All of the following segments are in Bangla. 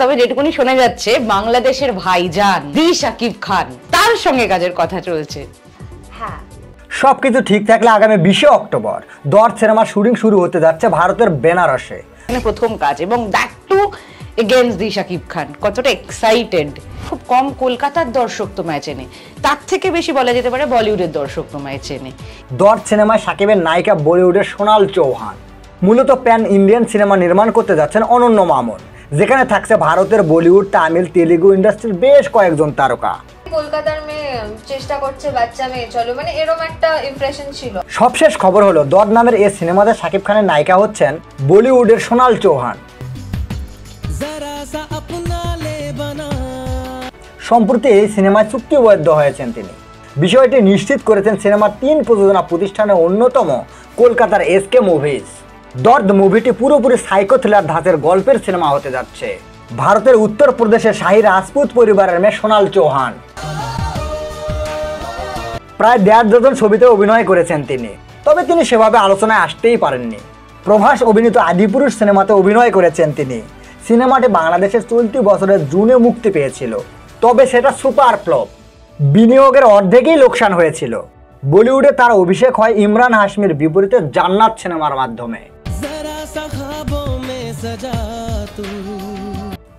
তবে যেটুকুনি শোনা যাচ্ছে বাংলাদেশের ভাইজান দি শাকিব খান তার সঙ্গে কাজের কথা চলছে। হ্যাঁ। সবকিছু ঠিক থাকলে আগামী বিশে অক্টোবর দর সিনেমার শুটিং শুরু হতে যাচ্ছে ভারতের বেনারসে। মানে প্রথম কাজ এবং that too against the Shakib Khan কতটা এক্সাইটেড খুব কম কলকাতার দর্শক তোমায় চেনে তার থেকে বেশি বলা যেতে পারে বলিউডের দর্শক তোমায় চেনে দর সিনেমায় সাকিবের নায়িকা বলিউডের সোনাল চৌহান। মূলত প্যান ইন্ডিয়ান সিনেমা নির্মাণ করতে যাচ্ছেন অনন্য মামুন। যেখানে থাকছে ভারতের বলিউড তামিল তেলেগু ইন্ডাস্ট্রির বেশ কয়েকজন তারকা। চেষ্টা করছে সবশেষ খবর হলো দদ নামের শাকিব খানের নায়িকা হচ্ছেন বলিউডের সোনাল চৌহান। সম্প্রতি এই সিনেমায় চুক্তিবদ্ধ হয়েছেন তিনি। বিষয়টি নিশ্চিত করেছেন সিনেমার তিন প্রযোজনা প্রতিষ্ঠানের অন্যতম কলকাতার এসকে মুভিজ। দর্দ মুভিটি পুরোপুরি সাইকো থ্রিলার ধাঁচের গল্পের সিনেমা হতে যাচ্ছে। ভারতের উত্তরপ্রদেশের শাহী রাজপুত পরিবারের মেয়ে সোনাল চৌহান। প্রায় দেড় ডজন ছবিতে অভিনয় করেছেন তিনি। তবে তিনি সেভাবে আলোচনায় আসতেই পারেননি। প্রভাস অভিনীত আদিপুরুষ সিনেমাতে অভিনয় করেছেন তিনি। সিনেমাটি বাংলাদেশের চলতি বছরের জুনে মুক্তি পেয়েছিল। তবে সেটা সুপার ফ্লপ। বিনিয়োগের অর্ধেকই লোকসান হয়েছিল। বলিউডে তার অভিষেক হয় ইমরান হাশমির বিপরীতে জান্নাত সিনেমার মাধ্যমে।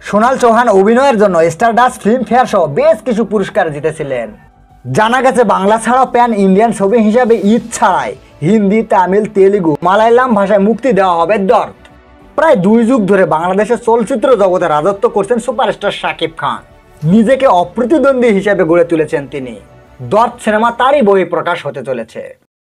সোনাল চৌহান অভিনয়ের জন্য স্টারডাস্ট ফিল্ম ফেয়ার সহ বেশ কিছু পুরস্কার জিতেছিলেন। জানা গেছে, বাংলা ছাড়াও প্যান ইন্ডিয়ান ছবি হিসাবে ঈদ ছাড়াই হিন্দি, তামিল, তেলেগু, মালায়ালাম ভাষায় মুক্তি দেওয়া হবে দর্দ। প্রায় দুই যুগ ধরে বাংলাদেশের চলচ্চিত্র জগতে রাজত্ব করছেন সুপারস্টার শাকিব খান। নিজেকে অপ্রতিদ্বন্দ্বী হিসেবে গড়ে তুলেছেন তিনি। দর্দ সিনেমা তারই বই প্রকাশ হতে চলেছে।